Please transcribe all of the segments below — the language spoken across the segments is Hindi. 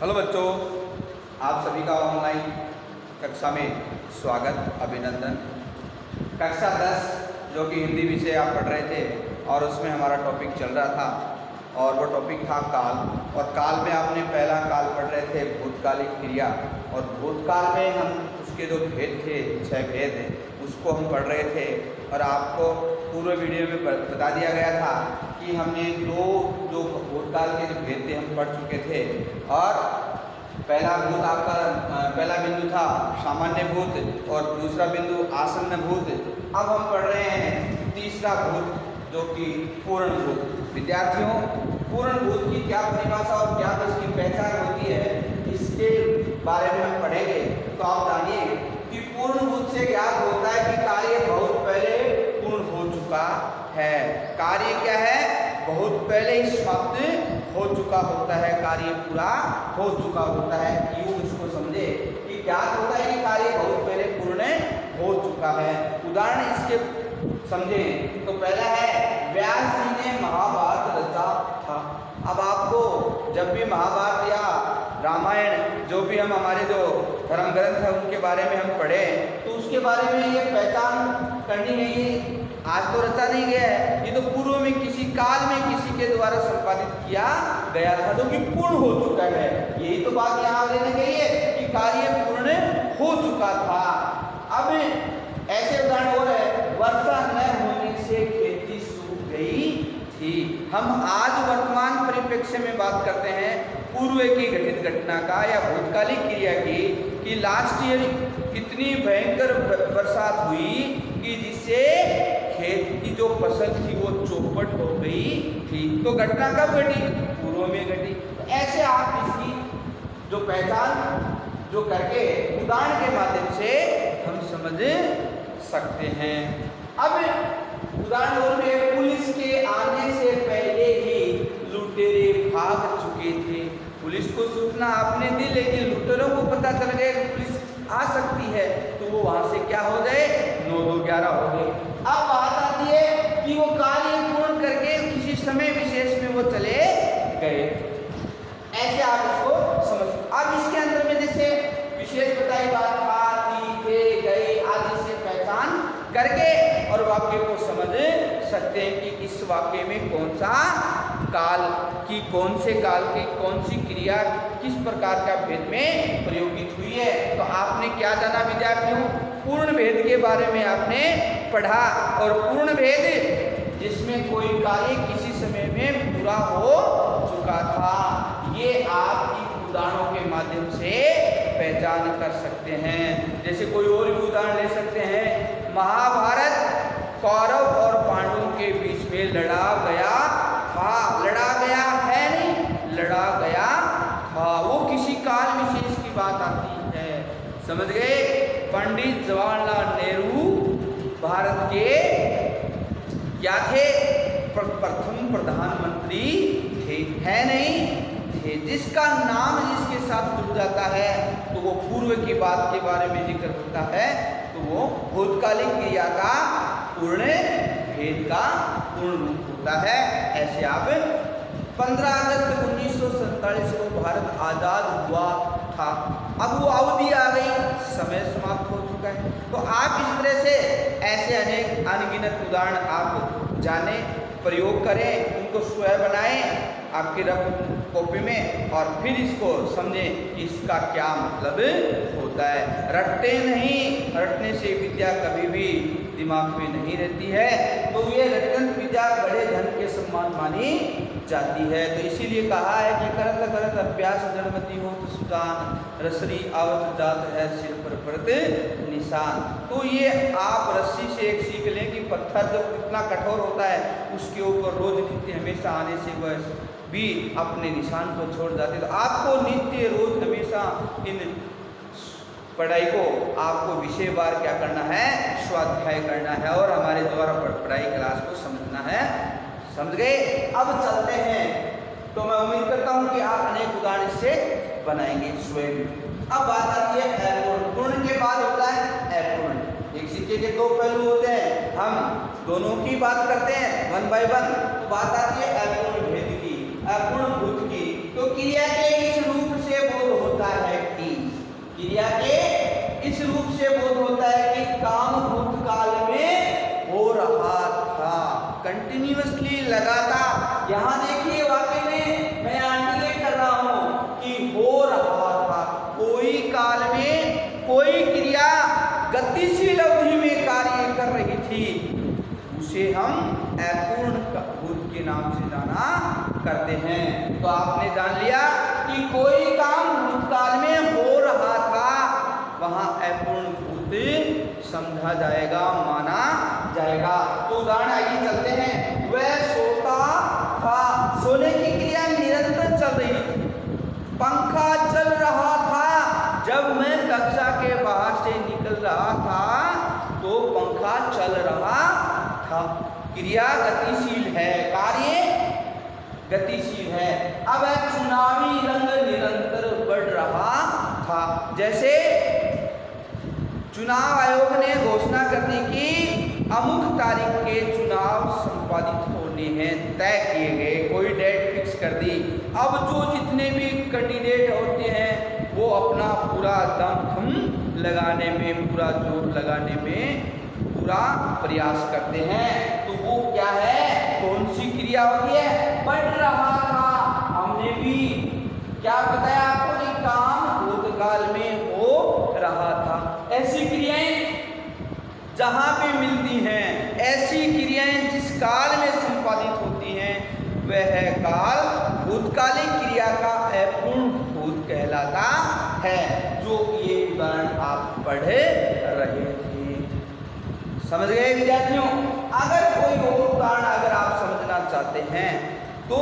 हेलो बच्चों, आप सभी का ऑनलाइन कक्षा में स्वागत, अभिनंदन। कक्षा 10 जो कि हिंदी विषय आप पढ़ रहे थे, और उसमें हमारा टॉपिक चल रहा था, और वो टॉपिक था काल, और काल में आपने पहला काल पढ़ रहे थे, भूतकालिक क्रिया। और भूतकाल में हम उसके जो भेद थे, छह भेद उसको हम पढ़ रहे थे और आपको पूर्व वीडियो में बता दिया गया था कि हमने दो, जो भूतकाल के जो भेद थे हम पढ़ चुके थे। और पहला भूत आपका पहला बिंदु था सामान्य भूत और दूसरा बिंदु आसन्न भूत। अब हम पढ़ रहे हैं तीसरा भूत, जो कि पूर्ण भूत। विद्यार्थियों, पूर्ण भूत की क्या परिभाषा और क्या इसकी पहचान होती है, इसके बारे में हम पढ़ेंगे। तो आप जानिए कि पूर्ण भूत से ज्ञात होता है कि कार्य बहुत पहले पूर्ण हो चुका है। कार्य क्या है? बहुत पहले ही समाप्त हो चुका होता है। कार्य पूरा हो चुका होता है। यूँ इसको समझे कि ज्ञात होता है कि कार्य बहुत पहले पूर्ण हो चुका है। उदाहरण इसके समझे। तो पहला है, व्यास जी ने महाभारत रचा था। अब आपको जब भी महाभारत या रामायण, जो भी हम हमारे जो धर्म ग्रंथ है, उनके बारे में हम पढ़े तो उसके बारे में ये पहचान करनी नहीं आज तो रचा नहीं गया है। ये तो पूर्व में किसी काल में किसी के द्वारा संपादित किया गया था, जो कि पूर्ण हो चुका है। यही तो बात यहाँ लेने गई है कि कार्य पूर्ण हो चुका था। अब ऐसे उदाहरण हो रहे वर्षा न होने से खेती सूख गई थी। हम आज वर्तमान परिप्रेक्ष्य में बात करते हैं पूर्व की घटित घटना का या भूतकालिक क्रिया की, कि लास्ट ईयर कितनी भयंकर बरसात हुई, कि जिससे खेत की जो फ़सल थी वो चौपट हो गई थी तो घटना कब घटी? पूर्व में घटी। तो ऐसे आप इसकी जो पहचान, जो करके उदाहरण के माध्यम से हम समझ सकते हैं। अब उदाहरण में पुलिस के आने से पहले ही लुटेरे भाग चुके थे। पुलिस को सूचना आपने दी, लेकिन लुटेरों को पता चल गया पुलिस आ सकती है तो वो वहाँ से क्या हो जाए? नौ दो ग्यारह हो गए। अब बात आती है कि वो कार्य पूर्ण करके किसी समय विशेष में वो चले गए। ऐसे आप इसको समझ अब इसके अंदर में जैसे विशेष बताई बात था थी थे गए आदि से पहचान करके और वाक्य को समझ सकते हैं कि इस वाक्य में कौन सा काल, की कौन से काल की कौन सी क्रिया किस प्रकार का भेद में प्रयोगित हुई है। तो आपने क्या जाना विद्यार्थियों? पूर्ण भेद के बारे में आपने पढ़ा और पूर्ण भेद जिसमें कोई कार्य किसी समय में पूरा हो चुका था। ये आपकी उदाहरणों के माध्यम से पहचान कर सकते हैं। जैसे कोई और भी उदाहरण ले सकते हैं। महाभारत कौरव और पांडवों के बीच में लड़ा गया था। लड़ा गया है नहीं, लड़ा गया था। वो किसी काल विशेष की बात आती है। समझ गए पंडित जवाहरलाल नेहरू भारत के क्या थे? प्रथम प्रधानमंत्री थे। है नहीं? थे। जिसका नाम जिसके साथ जुड़ जाता है तो वो पूर्व की बात के बारे में ज़िक्र होता है तो वो भूतकालिक क्रिया का पूर्ण भेद का पूर्ण रूप होता है। ऐसे आप 15 अगस्त उन्नीस को भारत आज़ाद हुआ था। अब वो अवधि आ गई। समय समाप्त हो चुका है तो आप इस तरह से ऐसे अनेक अनगिनत उदाहरण आप जाने, प्रयोग करें, उनको स्वयं बनाएँ आपके रफ कॉपी में और फिर इसको समझें इसका क्या मतलब होता है। रटते नहीं, रटने से विद्या कभी भी दिमाग में नहीं रहती है। तो ये रटन विद्या बड़े धन के सम्मान मानी जाती है। तो इसीलिए कहा है कि करत करत अभ्यास जड़मती हो तो सुजान, रसरी आवत जात है सिर पर परत निशान। तो ये आप रस्सी से एक सीख लें कि पत्थर जब कितना कठोर होता है, उसके ऊपर रोज नित्य हमेशा आने से वह भी अपने निशान को छोड़ जाते तो आपको नित्य रोज हमेशा इन पढ़ाई को, आपको विषय बार क्या करना है, स्वाध्याय करना है और हमारे द्वारा पढ़ाई क्लास को समझना है। समझ गए? अब चलते हैं। तो मैं उम्मीद करता हूँ कि आप अनेक उदाहरण से बनाएँगे स्वयं। अब बात आती है अपूर्ण। पूर्ण के बाद होता है अपूर्ण। एक सिक्के के दो पहलू होते हैं। हम दोनों की बात करते हैं वन बाय वन तो बात आती है अपूर्ण भेद की, अपूर्ण भूत की। तो क्रिया के इस रूप से बोध होता है कि क्रिया के इस रूप से बोध होता है कि काम भूतकाल में हो रहा था कंटिन्यूअसली लगातार यहाँ देखिए, वाकई में मैं आंटीलेट कर रहा हूँ कि हो रहा था कोई काल में कोई क्रिया गतिशील अवधि में कार्य कर रही थी। उसे हम अपूर्ण भूत के नाम से जाना करते हैं। तो आपने जान लिया कि कोई काम भूतकाल में हो रहा था, वहाँ अपूर्ण भूत समझा जाएगा, माना जाएगा तो उदाहरण आगे चलते हैं वह सोता था सोने की क्रिया निरंतर चल रही थी पंखा चल रहा था जब मैं कक्षा के बाहर से निकल रहा था तो पंखा चल रहा था क्रिया गतिशील है, कार्य गतिशील है। अब चुनावी रंग निरंतर बढ़ रहा था। जैसे चुनाव आयोग ने घोषणा कर दी कि अमुक तारीख के चुनाव संपादित होने हैं, तय किए गए, कोई डेट फिक्स कर दी। अब जो जितने भी कैंडिडेट होते हैं, वो अपना पूरा दम लगाने में, पूरा ज़ोर लगाने में पूरा प्रयास करते हैं। क्रिया होती है, बढ़ रहा था। हमने भी, क्या बताया आपको काम भूतकाल में हो रहा था। ऐसी क्रियाएँ जहाँ पे मिलती हैं, ऐसी क्रियाएँ जिस काल में संपादित होती हैं, वह काल भूतकालिक क्रिया का अपूर्ण भूत कहलाता है, जो ये उदाहरण आप पढ़े रहे थे। समझ गए विद्यार्थियों? अगर कोई और उदाहरण अगर आप चाहते हैं तो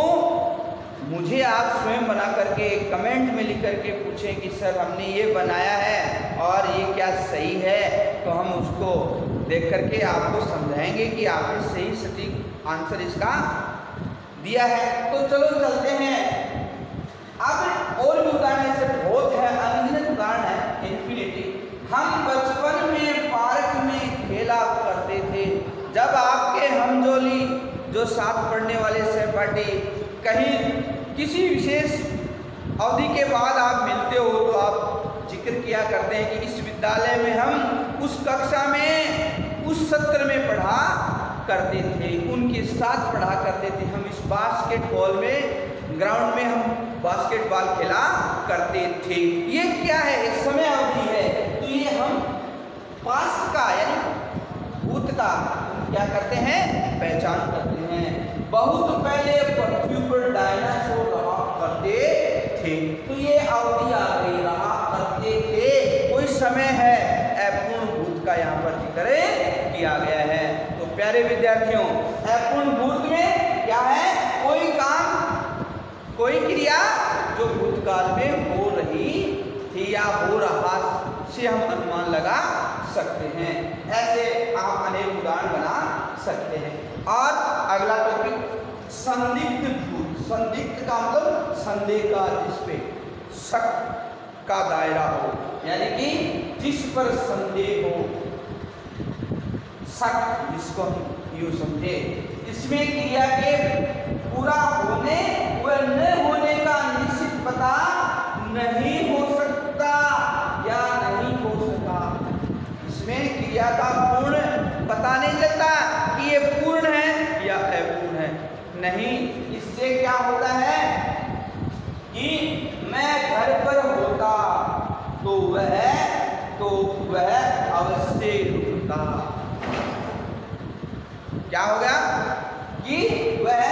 मुझे आप स्वयं बना करके कमेंट में लिख करके पूछें कि, सर, हमने ये बनाया है और ये क्या सही है? तो हम उसको देख करके आपको समझाएँगे कि आपने सही सटीक आंसर इसका दिया है। तो चलो चलते हैं। अब और भी उदाहरण ऐसे बहुत है, अनगिनत उदाहरण है इन्फिनिटी हम बचपन में पार्क में खेला करते थे। जब आपके हमजोली, जो साथ कहीं किसी विशेष अवधि के बाद आप मिलते हो तो आप ज़िक्र किया करते हैं कि इस विद्यालय में हम उस कक्षा में, उस सत्र में पढ़ा करते थे, उनके साथ पढ़ा करते थे। हम इस बास्केटबॉल में ग्राउंड में हम बास्केटबॉल खेला करते थे। ये क्या है? एक समय अवधि है। तो ये हम पास का, यानी भूत का क्या करते हैं? पहचान करते हैं। बहुत पहले पृथ्वी पर डायनासोर रहा करते थे तो ये अवधि आ गई रहा करते थे कोई समय है। अपूर्ण भूत का यहाँ पर ज़िक्र किया गया है। तो प्यारे विद्यार्थियों अपूर्ण भूत में क्या है? कोई काम, कोई क्रिया जो भूतकाल में हो रही थी या हो रहा से हम अनुमान लगा सकते हैं। ऐसे आप अनेक उदाहरण बना सकते हैं। और अगला टॉपिक संदिग्ध भूत, संदिग्ध का मतलब संदेह का जिसपे शक का दायरा हो, यानी कि जिस पर संदेह हो शक जिसको हम यू समझे, इसमें क्रिया के पूरा होने, व न होने का निश्चित पता नहीं हो सकता या नहीं हो सका इसमें क्रिया का पूर्ण पता नहीं चलता कि ये पूर्ण है या अपूर्ण है। नहीं, इससे क्या होता है कि मैं घर पर होता तो वह तो वह अवश्य रुकता क्या होगा कि वह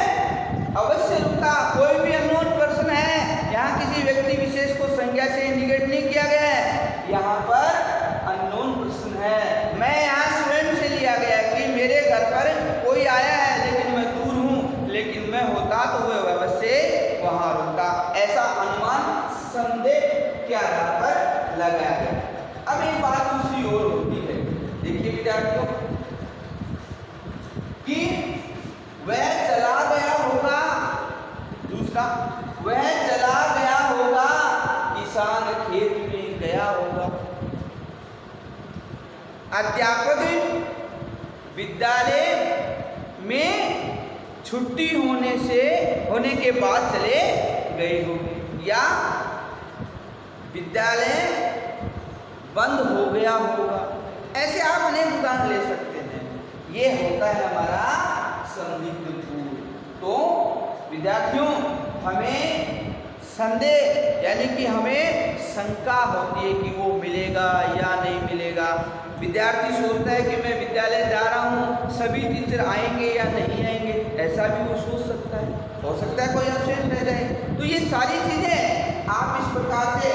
अवश्य रुकता कोई भी अनोन पर्सन है यहाँ किसी व्यक्ति विशेष को संज्ञा से इंडिकेट नहीं किया गया है यहाँ पर अननोन पर्सन है मैं यहाँ स्वयं से लिया गया कि मेरे घर पर कोई आया है लेकिन मैं दूर हूँ लेकिन मैं होता तो वह अवश्य वहाँ रुकता ऐसा अनुमान संदेह के आधार पर लगाया गया अब एक बात दूसरी ओर होती है देखिए विद्यार्थियों कि वह चला गया होगा दूसरा वह चला गया होगा। किसान खेत में गया होगा। अध्यापक विद्यालय में छुट्टी होने से, होने के बाद चले गए होंगे। या विद्यालय बंद हो गया होगा। ऐसे आप अनेक उदाहरण ले सकते हैं। ये होता है हमारा संदिग्ध तो विद्यार्थियों हमें संदेह, यानी कि हमें शंका होती है कि वो मिलेगा या नहीं मिलेगा। विद्यार्थी सोचता है कि मैं विद्यालय जा रहा हूँ, सभी टीचर आएँगे या नहीं आएँगे, ऐसा भी वो सोच सकता है। हो सकता है कोई अवशेष रह जाए तो ये सारी चीज़ें आप इस प्रकार से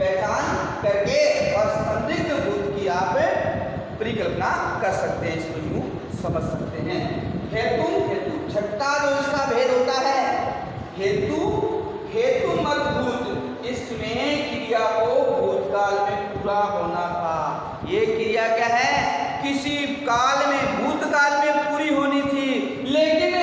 पहचान करके और संदिग्ध भूत की आप परिकल्पना कर सकते हैं इसको यूँ समझ सकते हैं। हेतु हेतु छठा जो इसका भेद होता है हेतु हेतु मत भूत इसमें क्रिया को भूतकाल में पूरा होना था ये क्रिया क्या है किसी काल में भूतकाल में पूरी होनी थी लेकिन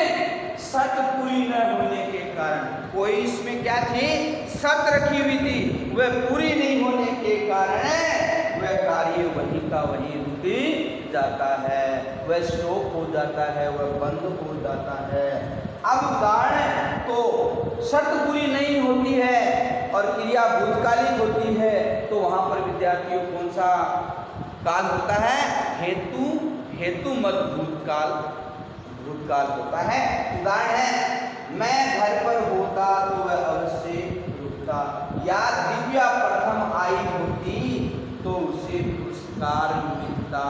सत पूरी न होने के कारण कोई इसमें क्या थी? सत रखी हुई थी। वह पूरी नहीं होने के कारण वह कार्य वही का वही रुकी जाता है। वह स्टॉप हो जाता है, वह बंद हो जाता है। अब उदाहरण तो शर्त पूरी नहीं होती है और क्रिया भूतकालिक होती है तो वहाँ पर विद्यार्थियों कौन सा काल होता है? हेतु हेतु मत भूतकाल भूतकाल होता है। उदाहरण है मैं घर पर होता तो वह अवश्य रुकता। या दिव्या प्रथम आई होती तो उसे पुरस्कार मिलता।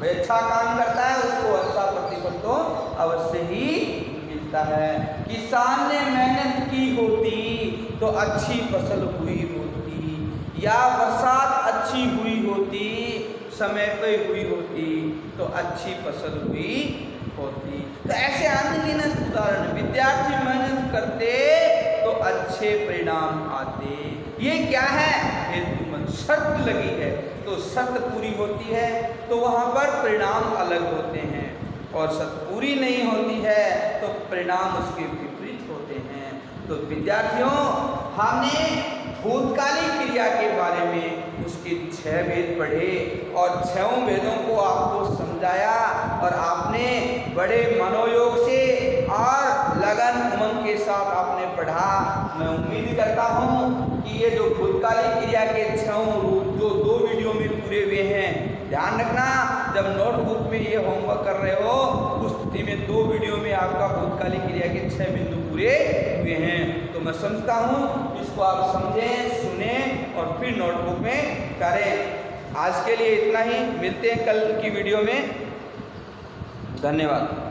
वह अच्छा काम करता है, उसको अच्छा प्रतिफल तो अवश्य ही मिलता है। किसान ने मेहनत की होती तो अच्छी फ़सल हुई होती। या बरसात अच्छी हुई होती, समय पर हुई होती तो अच्छी फ़सल हुई होती। तो ऐसे अनगिनत उदाहरण विद्यार्थी मेहनत करते तो अच्छे परिणाम आते। ये क्या है? शर्त लगी है। तो शर्त पूरी होती है तो वहाँ पर परिणाम अलग होते हैं। और सत पूरी नहीं होती है तो परिणाम उसके विपरीत होते हैं। तो विद्यार्थियों, हमने भूतकालिक क्रिया के बारे में उसके छह भेद पढ़े। और छहों भेदों को आपको समझाया और आपने बड़े मनोयोग से और लगन उमंग के साथ आपने पढ़ा। मैं उम्मीद करता हूँ कि ये जो भूतकालिक क्रिया के छहों जो दो वीडियो में पूरे हुए हैं, ध्यान रखना, जब नोटबुक में ये होमवर्क कर रहे हो, उस स्थिति में दो वीडियो में आपका भूतकालिक क्रिया के छह बिंदु पूरे हुए हैं। तो मैं समझता हूँ, इसको आप समझें, सुने और फिर नोटबुक में करें। आज के लिए इतना ही। मिलते हैं कल की वीडियो में। धन्यवाद।